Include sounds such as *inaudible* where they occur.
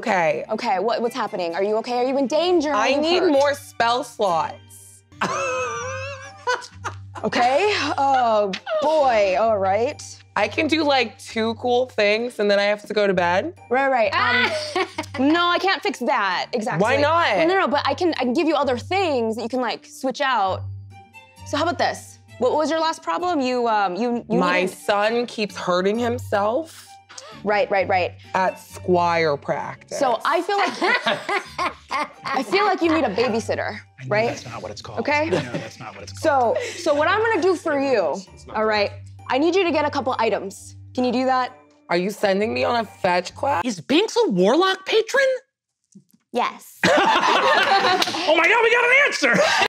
Okay. Okay, what, what's happening? Are you okay? Are you in danger? I need hurt? more spell slots. *laughs* *laughs* Okay. Oh boy. All right. I can do like two cool things and then I have to go to bed. Right, right. Um, *laughs* no, I can't fix that exactly. Why not? No, no, no. But I can. I can give you other things that you can like switch out. So how about this? What was your last problem? You, um, you, you. My needed- son keeps hurting himself Right, right, right. at squire practice. So I feel like *laughs* I feel like you need a babysitter, I know right? That's not what it's called. Okay. No, that's not what it's called. So, so what I'm gonna do for you, all right? I need you to get a couple items. Can you do that? Are you sending me on a fetch quest? Is Binks a warlock patron? Yes. *laughs* Oh my